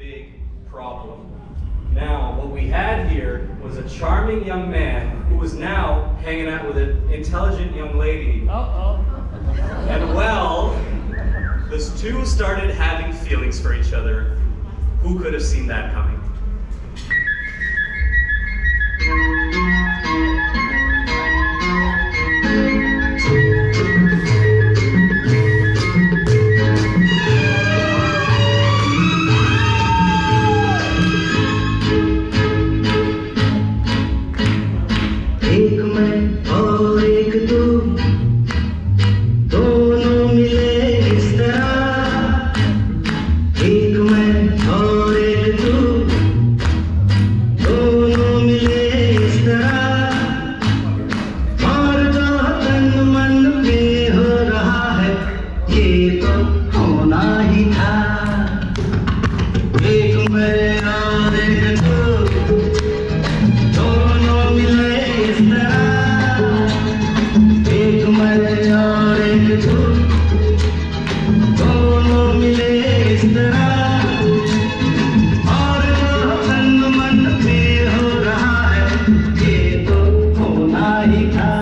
big problem. Now, what we had here was a charming young man who was now hanging out with an intelligent young lady. Uh-oh. And well, those two started having feelings for each other. Who could have seen that coming? एक मैं और एक तू दोनों मिले इस तरह। एक मैं और एक तू दोनों मिले इस तरह। और मन में हो रहा है, ये तो होना ही था। night time.